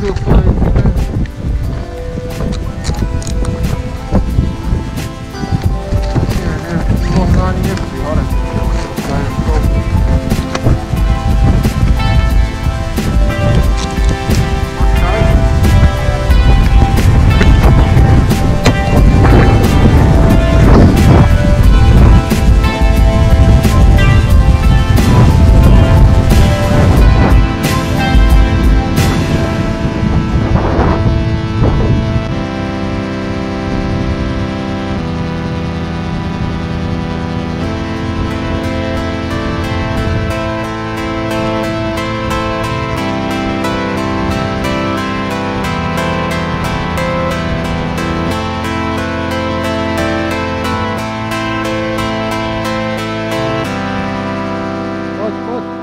就是说，但 Ocho.